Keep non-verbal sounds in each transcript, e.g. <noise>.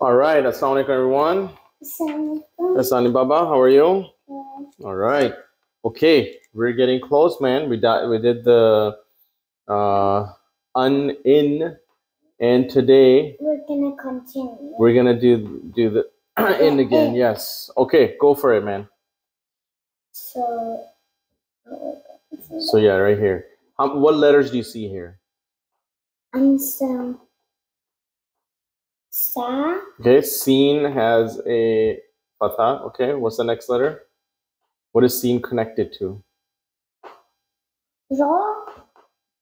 All right, assalamu alaikum everyone. Asani Baba, how are you? All right. Okay, we're getting close, man. We di- we did the uh un in and today We're gonna continue. we're gonna do do the <clears throat> in again. Yes. Okay, go for it, man. So, So yeah, right here. Um, what letters do you see here? and so, sa, Okay, seen has a fatha. Okay, what's the next letter? What is seen connected to? ra,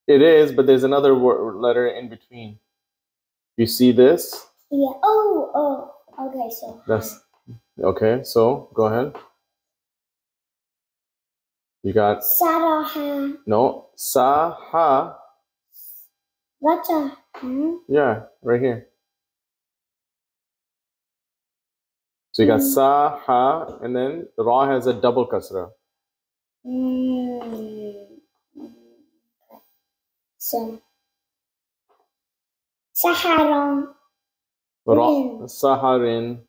It is, but there's another word, letter in between. You see this? yeah. Oh, oh. Okay, so That's okay. So go ahead. You got saraha, no sa ha. raja, Yeah, right here. So you got sa ha, and then ra has a double kasra. Mm. So, Sahara, Ra, Rin. saharin.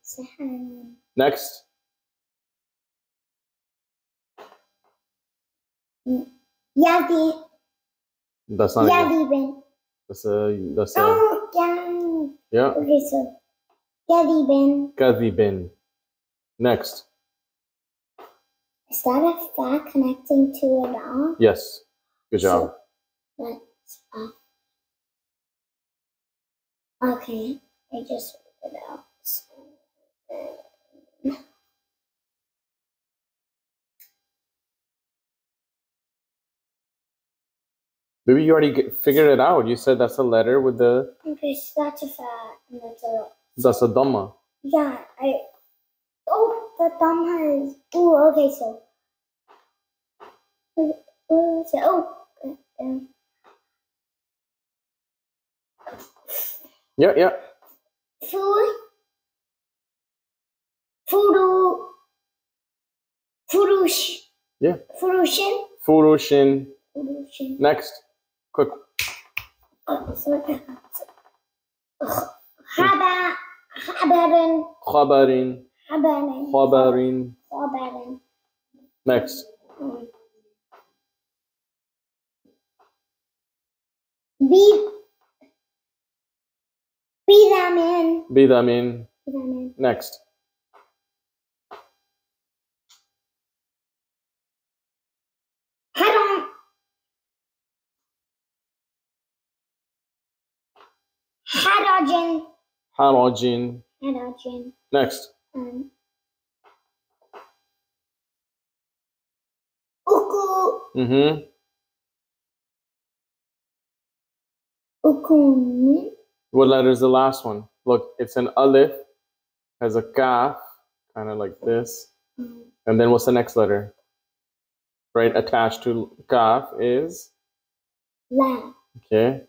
Next, Yadi, that's not. it. Yadi bin. That's a that's a Oh, yeah. yeah. Okay, so Yadi bin. Kadhibin. Next, Is that a fa connecting to a ra? yes. Good job. That's uh, okay. I just figured it out. Maybe you already get, figured it out. You said that's a letter with the Okay, so that's a fa, and that's a that's a dhamma. yeah. I oh the thumb is. oh okay so oh so oh um, Yeah, yeah. food furu furush Yeah. furushin Furushin. furushin Next, quick. oh, sorry. Haba habarin Khabarin. habarin Khabarin. habarin Next, Mm. Be bidamin. Bidamin. Next, Hydrogen. harajin. Hydrogen. Next, Um, uku. mm-hmm. Ukuni. What letter is the last one? Look, it's an alif, has a kaf, kind of like this. Mm, And then what's the next letter? Right, attached to kaf is La. okay.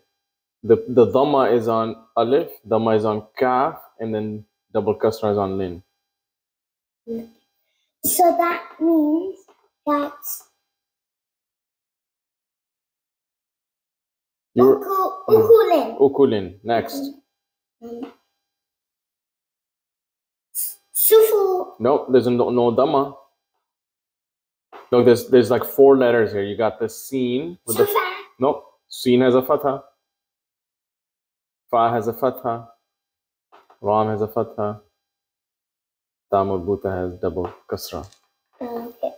The the dhamma is on alif, dhamma is on kaf, and then double kasra is on lin. So that means that You're uku, ukulin. ukulin. Next. Um, Sufu. Nope, there's no, no dhamma. Look, there's there's like four letters here. You got the seen with the Sufa. nope. Seen has a fatha. Fa has a fatha. Ram has a fatha. Ta marbuta has double kasra. Okay.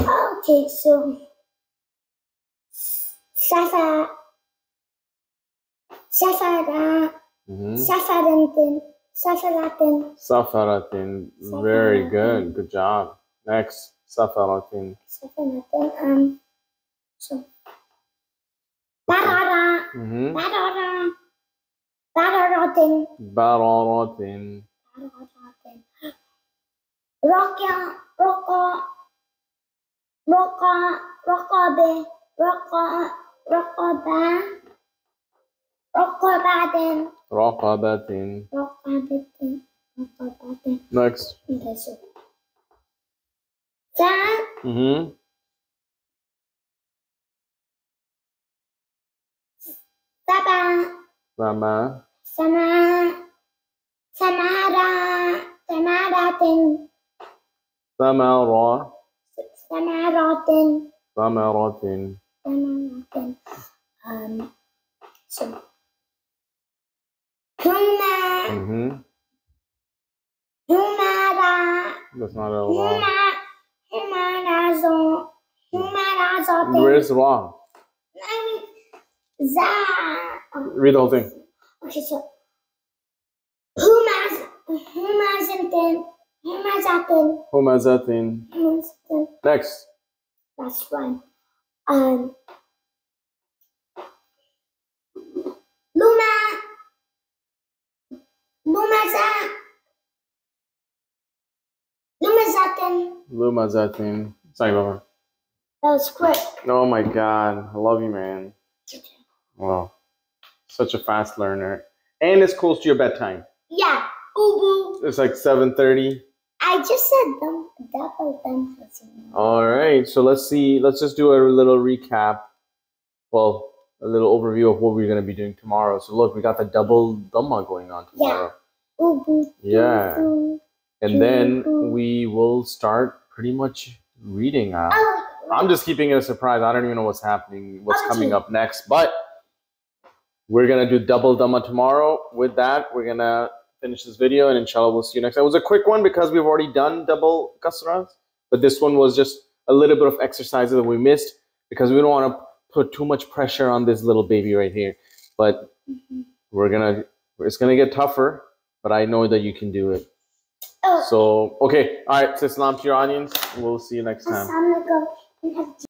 Okay, so Safa Safara Mm-hmm. Safarantin Safaratin Safaratin. Very good. Good job. Next. Safaratin. Safaratin um so Barara Mm-hmm. Barara Bararatin Bararatin. Bararatin Roka Roka Roka Rokabe Roka Rokaba Rokabatin Raqabatin. Rokabatin Next. Okay, so. Sa, Mm-hmm. Sama. sama, samara, samaratin, Samara. samaratin, Samaratin. samaratin. Um, so. Huma, Mm-hmm. humara, That's not a huma, humarazo, humarazotin. Where's wrong? I mean, za. Read the whole thing. Okay, so Humaz Humazatin Humazatin Humazatin. Humazatin Next. That's one. Um Luma Lumaza Lumazatin Lumazatin. Sorry, Baba. That was quick. Oh my god. I love you, man. Wow. Such a fast learner. And it's close to your bedtime. Yeah. Ubu. It's like 7.30. I just said them double them. All right. So let's see. Let's just do a little recap. Well, a little overview of what we're going to be doing tomorrow. So look, we got the double Dhamma going on tomorrow. Yeah. Ubu. Yeah. And then we will start pretty much reading. Uh, Oh, I'm just keeping it a surprise. I don't even know what's happening, what's coming up next. But we're gonna do double Dhamma tomorrow. With that, we're gonna finish this video, and inshallah, we'll see you next time. It was a quick one because we've already done double kasras, but this one was just a little bit of exercises that we missed because we don't want to put too much pressure on this little baby right here. But Mhm. we're gonna, it's gonna get tougher, but I know that you can do it. Oh, So, okay, all right, salam to your audience. We'll see you next time. Assalamualaikum. We have